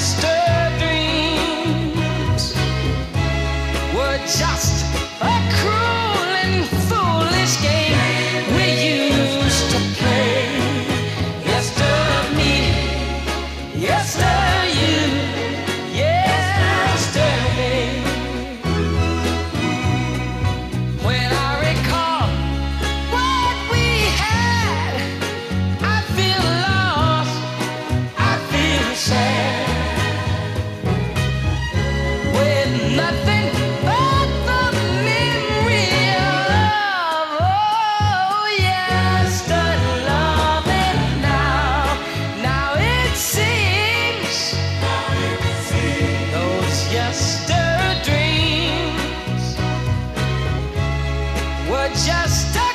master. just